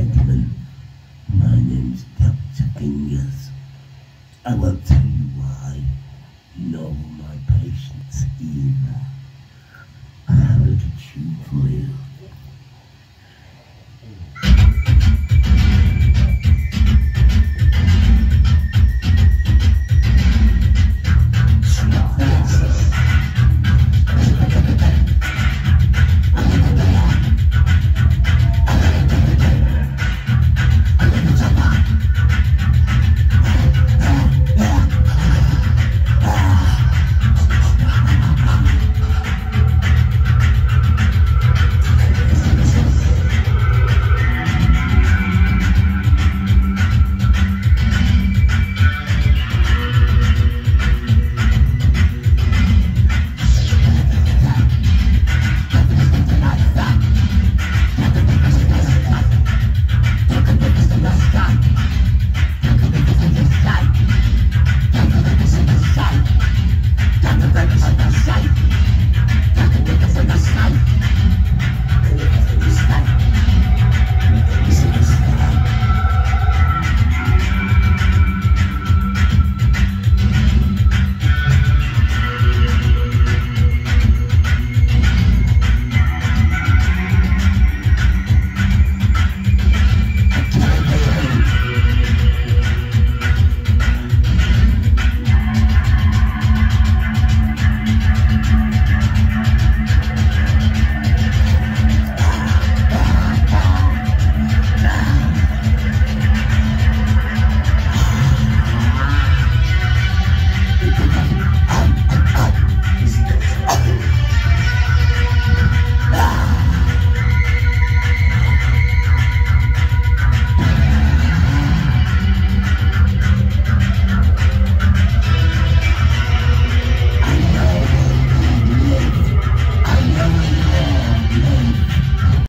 gentlemen, my name's Dr. Fingers. I won't